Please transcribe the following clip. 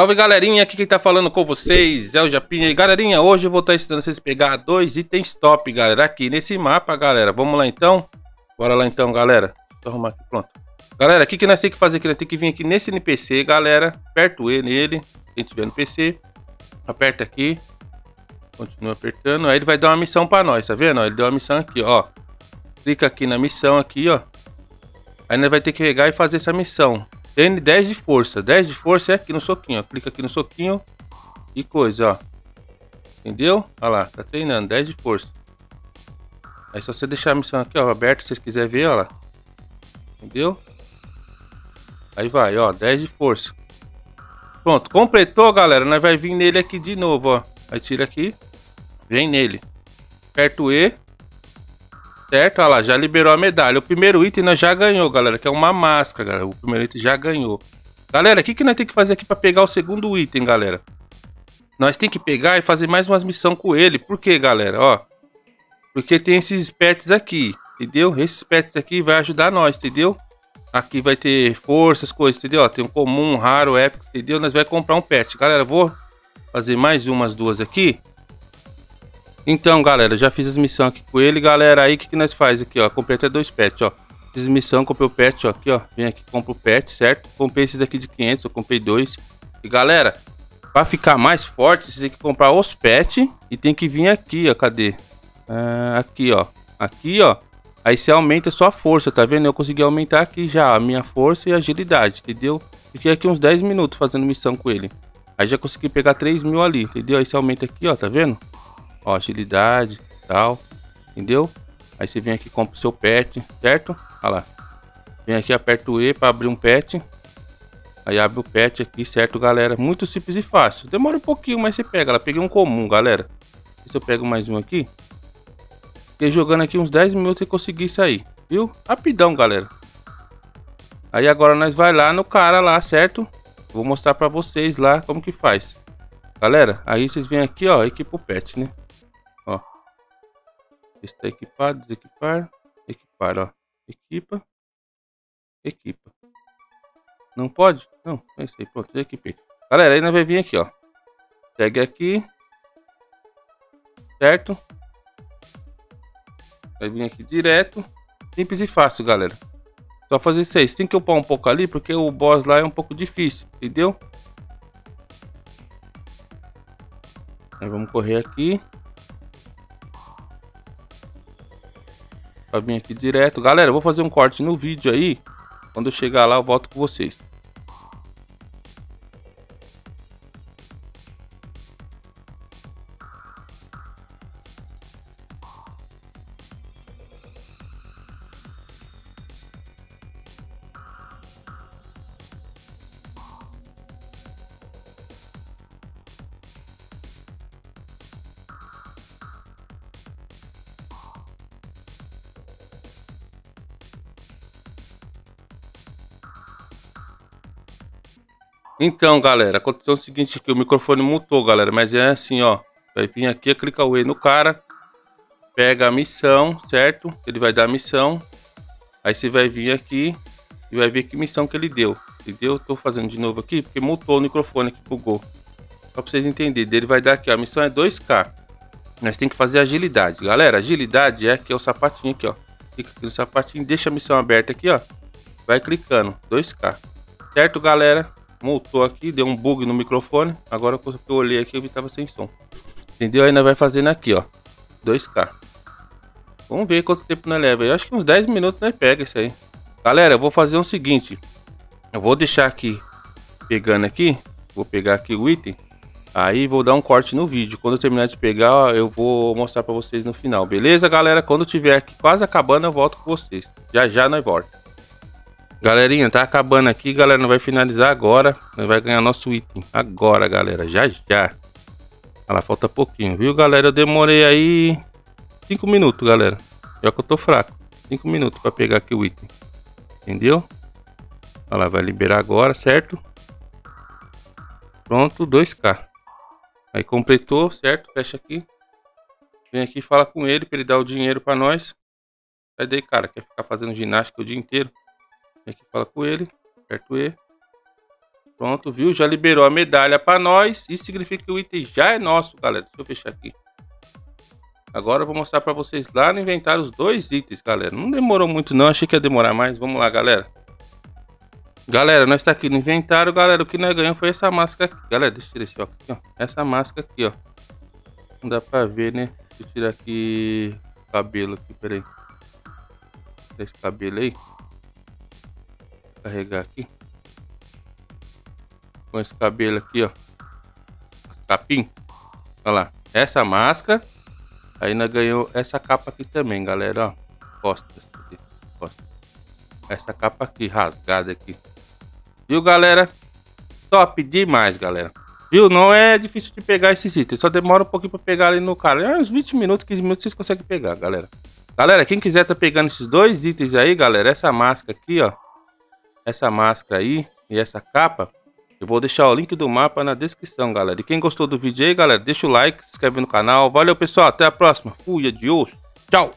Salve galerinha, aqui quem tá falando com vocês é o Japinha. Galerinha, hoje eu vou estar tá ensinando vocês a pegar dois itens top, galera. Aqui nesse mapa, galera. Vamos lá então? Bora lá então, galera. Eu arrumar aqui, pronto. Galera, o que, que nós temos que fazer aqui? Nós temos que vir aqui nesse NPC, galera. Aperta o E nele. Quem tiver PC Aperta aqui. Continua apertando. Aí ele vai dar uma missão pra nós, tá vendo? Ele deu uma missão aqui, ó. Clica aqui na missão aqui, ó. Aí nós vai ter que pegar e fazer essa missão N 10 de força. 10 de força é aqui no soquinho, ó. Clica aqui no soquinho e coisa, ó. Entendeu? Olha lá, tá treinando. 10 de força. Aí só você deixar a missão aqui, ó, aberta, se vocês quiserem ver, ó lá. Entendeu? Aí vai, ó, 10 de força. Pronto, completou, galera. Nós vai vir nele aqui de novo, ó. Aí tira aqui. Vem nele. Aperta o E. Certo? Olha lá, já liberou a medalha. O primeiro item nós já ganhou, galera, que é uma máscara, galera. O primeiro item já ganhou. Galera, o que, que nós temos que fazer aqui para pegar o segundo item, galera? Nós tem que pegar e fazer mais umas missões com ele. Por quê, galera? Ó, porque tem esses pets aqui, entendeu? Esses pets aqui vai ajudar nós, entendeu? Aqui vai ter forças, coisas, entendeu? tem um comum, um raro, épico, entendeu? Nós vai comprar um pet. Galera, vou fazer mais umas duas aqui. Então, galera, já fiz as missões aqui com ele, galera. Aí, o que, que nós faz aqui, ó? Comprei até dois pets, ó. Fiz missão, comprei o pet, ó. Aqui, ó. Vem aqui, compro o pet, certo? Comprei esses aqui de 500, eu comprei dois. E, galera, pra ficar mais forte, você tem que comprar os pets e tem que vir aqui, ó. Cadê? Ah, aqui, ó. Aqui, ó. Aí você aumenta a sua força, tá vendo? Eu consegui aumentar aqui já a minha força e agilidade, entendeu? Fiquei aqui uns 10 minutos fazendo missão com ele. Aí já consegui pegar 3 mil ali, entendeu? Aí você aumenta aqui, ó, tá vendo? Ó, agilidade, tal, entendeu? Aí você vem aqui compra o seu pet, certo? Olha lá. Vem aqui, aperta o E para abrir um pet. Aí abre o pet aqui, certo, galera? Muito simples e fácil. Demora um pouquinho, mas você pega. Ela peguei um comum, galera. Se eu pego mais um aqui. Fiquei jogando aqui uns 10 minutos e consegui sair, viu? Rapidão, galera. Aí agora nós vai lá no cara lá, certo? Vou mostrar para vocês lá como que faz. Galera, aí vocês vêm aqui, ó, equipa o pet, né? Está equipado, desequipar, equipar, ó. Equipa, equipa. Não pode? Não, é isso aí, pronto, equipei. Galera, aí nós vai vir aqui, ó. Segue aqui. Certo? Vai vir aqui direto. Simples e fácil, galera. Só fazer isso aí. Você tem que upar um pouco ali, porque o boss lá é um pouco difícil, entendeu? Aí vamos correr aqui. Pra vir aqui direto. Galera, eu vou fazer um corte no vídeo aí. Quando eu chegar lá, eu volto com vocês. Então, galera, aconteceu o seguinte que o microfone mutou, galera, mas é assim, ó. Vai vir aqui, clica o E no cara, pega a missão, certo? Ele vai dar a missão. Aí você vai vir aqui e vai ver que missão que ele deu. Entendeu? Tô fazendo de novo aqui porque mutou o microfone que bugou. Só pra vocês entenderem. Ele vai dar aqui, ó, a missão é 2K. Nós tem que fazer agilidade. Galera, agilidade é aqui, é o sapatinho aqui, ó. Clica aqui no sapatinho, deixa a missão aberta aqui, ó. Vai clicando, 2K. Certo, galera? Multou aqui, deu um bug no microfone. Agora que eu olhei aqui, eu vi que tava sem som. Entendeu? Nós vai fazendo aqui, ó. 2K. Vamos ver quanto tempo nós leva. Eu acho que uns 10 minutos nós pega isso aí. Galera, eu vou fazer o seguinte. Eu vou deixar aqui, pegando aqui. Vou pegar aqui o item. Aí vou dar um corte no vídeo. Quando eu terminar de pegar, eu vou mostrar pra vocês no final. Beleza, galera? Quando tiver aqui quase acabando, eu volto com vocês. Já já nós volta. Galerinha, tá acabando aqui, galera. Não vai finalizar agora. Vai ganhar nosso item. Agora, galera. Já, já. Olha lá, falta pouquinho, viu, galera? Eu demorei aí 5 minutos, galera. Já que eu tô fraco. 5 minutos pra pegar aqui o item. Entendeu? Olha lá, vai liberar agora, certo? Pronto, 2k. Aí completou, certo? Fecha aqui. Vem aqui e fala com ele pra ele dar o dinheiro pra nós. Daí, cara. Quer ficar fazendo ginástica o dia inteiro? Aqui fala com ele, aperta o E. Pronto, viu? Já liberou a medalha para nós. Isso significa que o item já é nosso, galera. Deixa eu fechar aqui. Agora eu vou mostrar para vocês lá no inventário os dois itens, galera. Não demorou muito não, achei que ia demorar mais. Vamos lá, galera. Galera, nós está aqui no inventário, galera. O que nós ganhamos foi essa máscara aqui. Galera, deixa eu tirar esse óculos aqui, ó. Essa máscara aqui, ó. Não dá para ver, né? Deixa eu tirar aqui o cabelo aqui, peraí. Esse cabelo aí. Carregar aqui com esse cabelo aqui, ó. Capim. Olha lá. Essa máscara. Aí nós ganhou essa capa aqui também, galera, ó. Costas. Aqui. Costas. Essa capa aqui, rasgada aqui. Viu, galera? Top demais, galera. Viu? Não é difícil de pegar esses itens. Só demora um pouquinho pra pegar ali no cara. É uns 20 minutos, 15 minutos vocês conseguem pegar, galera. Galera, quem quiser tá pegando esses dois itens aí, galera. Essa máscara aqui, ó. Essa máscara aí e essa capa. Eu vou deixar o link do mapa na descrição, galera. E quem gostou do vídeo aí, galera, deixa o like, se inscreve no canal. Valeu, pessoal. Até a próxima. Fui, adiós. Tchau.